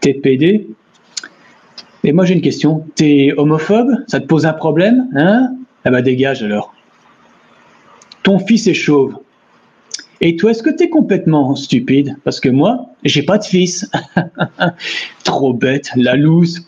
T'es Et moi j'ai une question. T'es homophobe? Ça te pose un problème Hein? Ah bah dégage alors. Ton fils est chauve. Et toi, est-ce que t'es complètement stupide? Parce que moi, j'ai pas de fils. Trop bête, la loose.